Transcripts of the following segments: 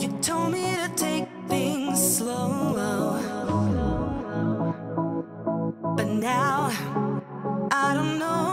You told me to take things slow. But now I don't know.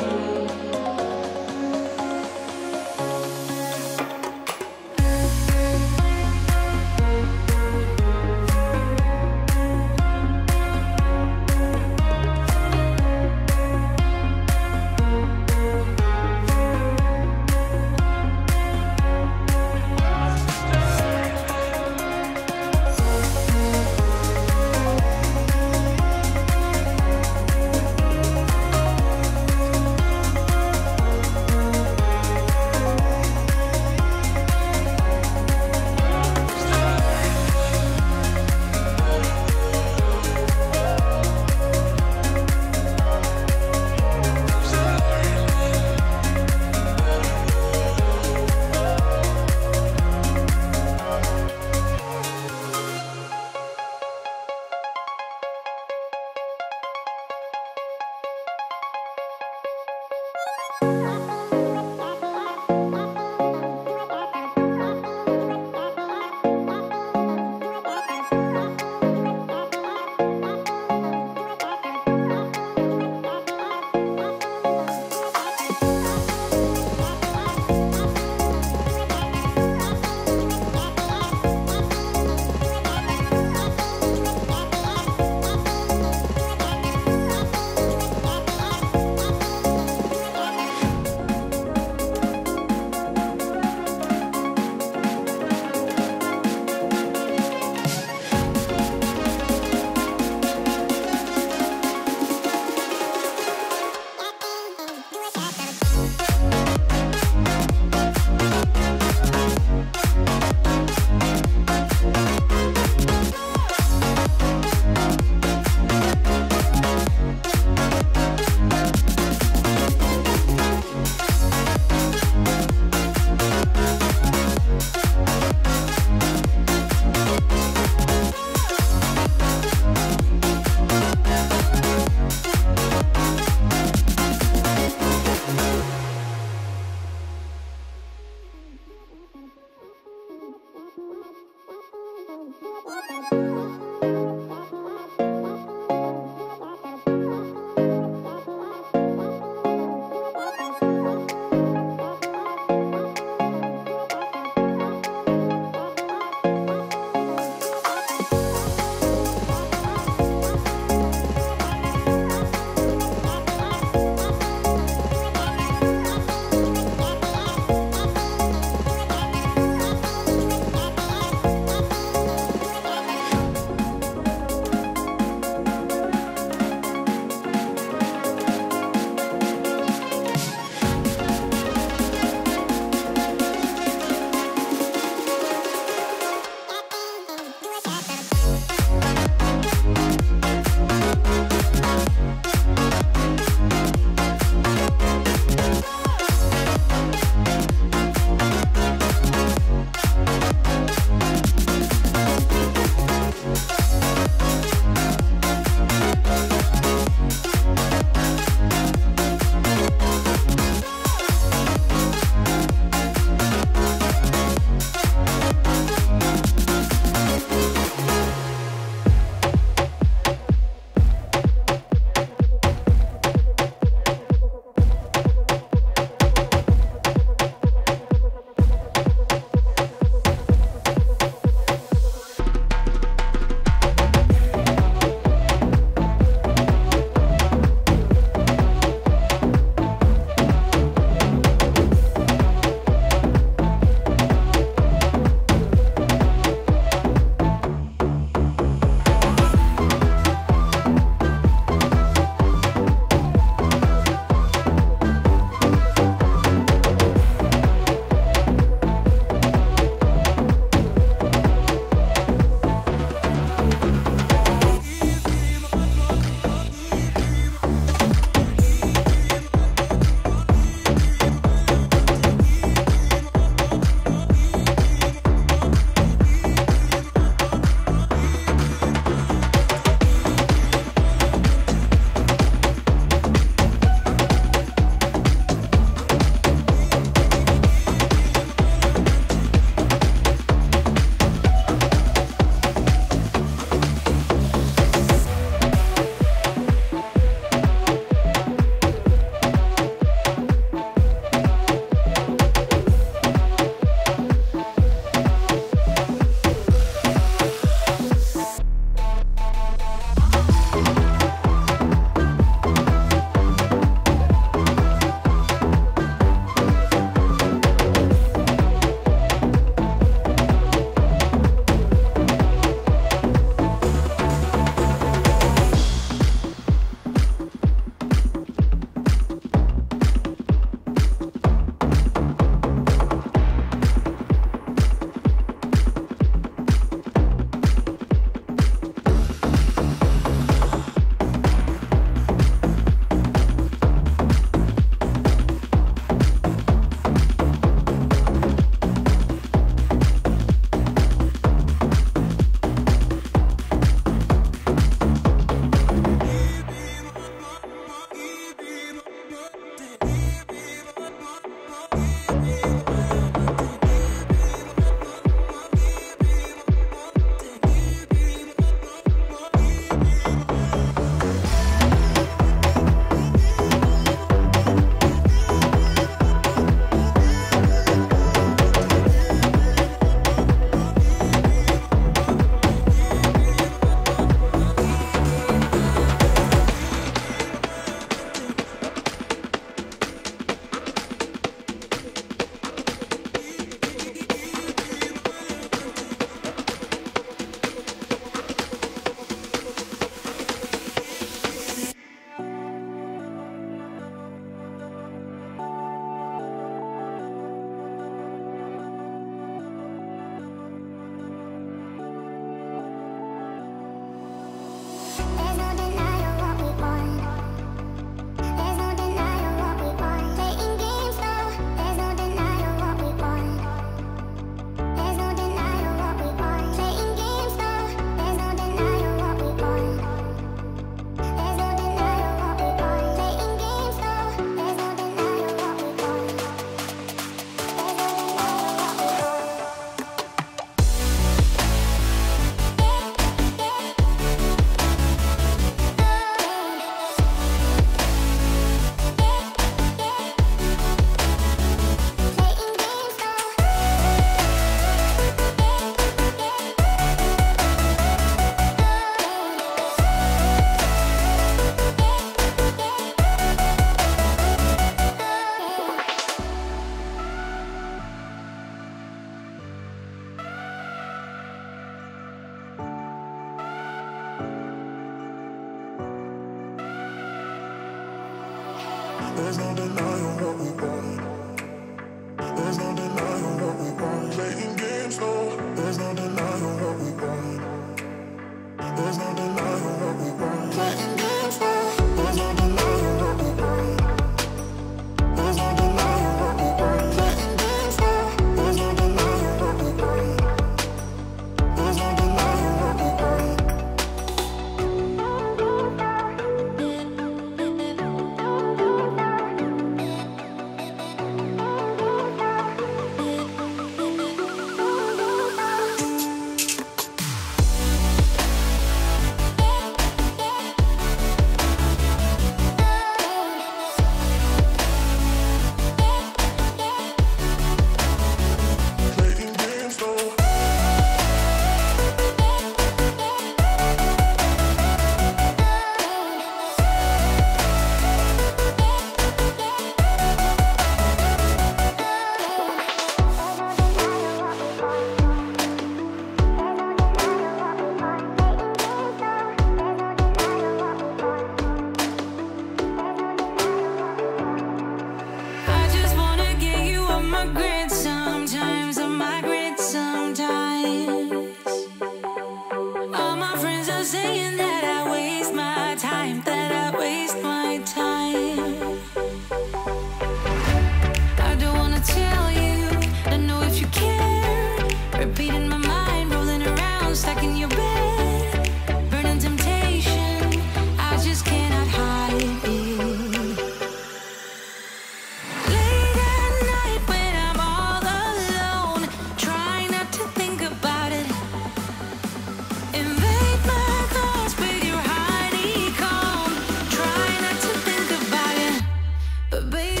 But baby